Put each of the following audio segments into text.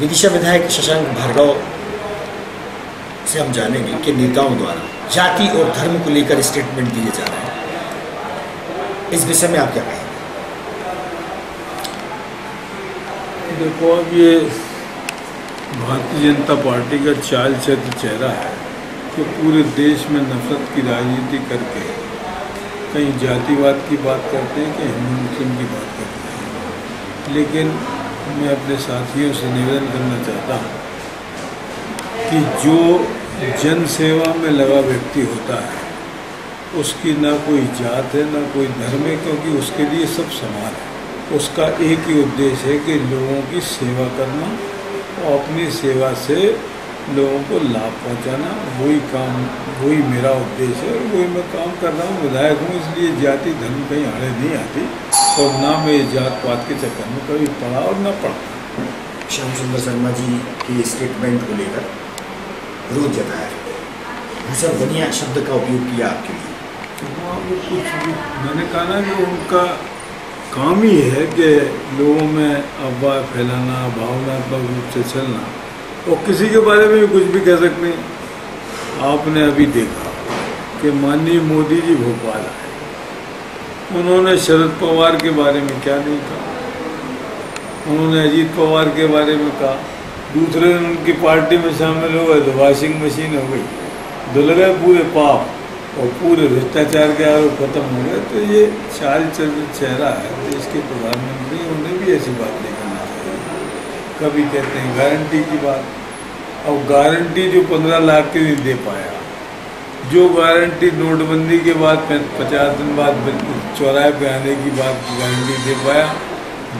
विदिशा विधायक शशांक भार्गव से हम जानेंगे कि नेताओं द्वारा जाति और धर्म को लेकर स्टेटमेंट दिए जा रहे हैं। इस विषय में आप क्या कहेंगे? देखो, अब ये भारतीय जनता पार्टी का चाल चक्र चेहरा है कि पूरे देश में नफरत की राजनीति करके कहीं जातिवाद की बात करते हैं कहीं हिंदू मुस्लिम की बात करते हैं। लेकिन मैं अपने साथियों से निवेदन करना चाहता हूँ कि जो जन सेवा में लगा व्यक्ति होता है, उसकी ना कोई जात है, ना कोई धर्म है, क्योंकि उसके लिए सब समान है। उसका एक ही उद्देश्य है कि लोगों की सेवा करना और अपनी सेवा से लोगों को लाभ पहुंचाना। वही काम, वही मेरा उद्देश्य है, वही मैं काम कर रहा हूँ। विधायक हूँ, इसलिए जाति, धर्म कहीं आड़े नहीं आती। और ना मैं जात पात के चक्कर में कभी पढ़ा और ना पढ़ा श्याम सुंदर शर्मा जी के स्टेटमेंट को लेकर विरोध जताया है। भूषण बनिया शब्द का उपयोग किया आपके लिए। वहाँ वो कुछ मैंने कहा ना कि उनका काम ही है कि लोगों में अफवाह फैलाना भावनात्मक रूप से चलना। और किसी के बारे में भी कुछ भी कह सकते हैं। आपने अभी देखा कि माननीय मोदी जी भोपाल आए। उन्होंने शरद पवार के बारे में क्या नहीं कहा? उन्होंने अजीत पवार के बारे में कहा, दूसरे दिन उनकी पार्टी में शामिल हो गए तो वॉशिंग मशीन हो गई। धुल गए पूरे पाप और पूरे भ्रष्टाचार के आरोप खत्म हो गए। तो ये चाल चल चेहरा है, देश के प्रधानमंत्री, उन्हें भी ऐसी बात नहीं करना चाहिए। कभी कहते हैं गारंटी की बात। अब गारंटी जो पंद्रह लाख की नहीं दे पाया, जो गारंटी नोटबंदी के बाद, पचास दिन बाद चौराहे पे आने की बात गारंटी दे पाया,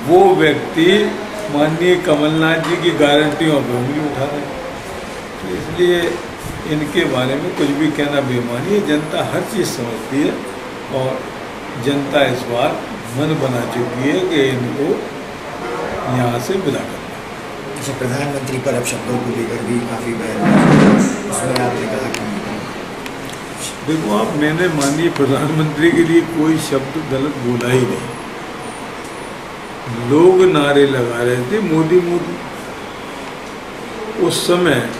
वो व्यक्ति माननीय कमलनाथ जी की गारंटियों पर उंगली उठा रहे तो इसलिए इनके बारे में कुछ भी कहना बेमानी है, जनता हर चीज़ समझती है और जनता इस बार मन बना चुकी है कि इनको यहाँ से विदा करना अच्छा प्रधानमंत्री पर अब शब्दों को लेकर भी काफ़ी बहन उसमें आपने कहा कि देखो आप, मैंने माननीय प्रधानमंत्री के लिए कोई शब्द गलत बोला ही नहीं। लोग नारे लगा रहे थे, मोदी मोदी। उस समय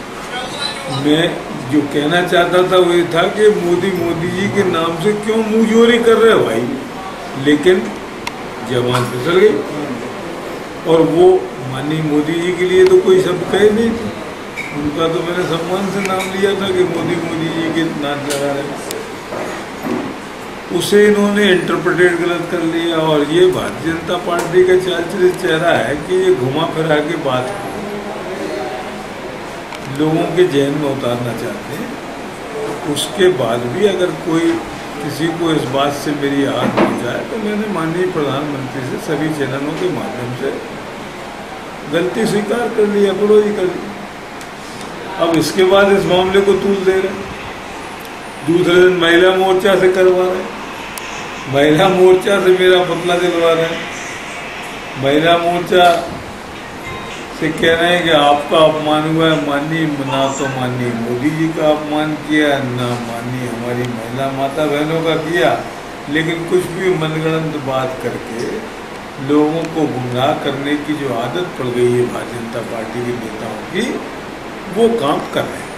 मैं जो कहना चाहता था वो ये था कि मोदी मोदी जी के नाम से क्यों मुंहजोरी कर रहे हो भाई? लेकिन जवान फिसल गई। और वो माननीय मोदी जी के लिए तो कोई शब्द कहे नहीं थे। उनका तो मैंने सम्मान से नाम लिया था कि मोदी मोदी जी के नाम लगा रहे उसे इन्होंने इंटरप्रिटेट गलत कर लिया और ये भारतीय जनता पार्टी का चालचलित चेहरा है कि ये घुमा फिरा के बात लोगों के जहन में उतारना चाहते हैं। उसके बाद भी अगर कोई किसी को इस बात से मेरी याद हो जाए तो मैंने माननीय प्रधानमंत्री से सभी चैनलों के माध्यम से गलती स्वीकार कर ली अपलोजी कर ली। अब इसके बाद इस मामले को तूल दे रहे दूसरे दिन महिला मोर्चा से करवा रहे महिला मोर्चा से मेरा पतला दिलवा रहे महिला मोर्चा से कह रहे हैं कि आपका अपमान हुआ है माननीय ना तो माननीय मोदी जी का अपमान किया, ना माननीय हमारी महिला माता बहनों का किया। लेकिन कुछ भी मनगणंत बात करके लोगों को गुमराह करने की जो आदत पड़ गई है भारतीय जनता पार्टी के नेताओं की वो काम कर रहे हैं।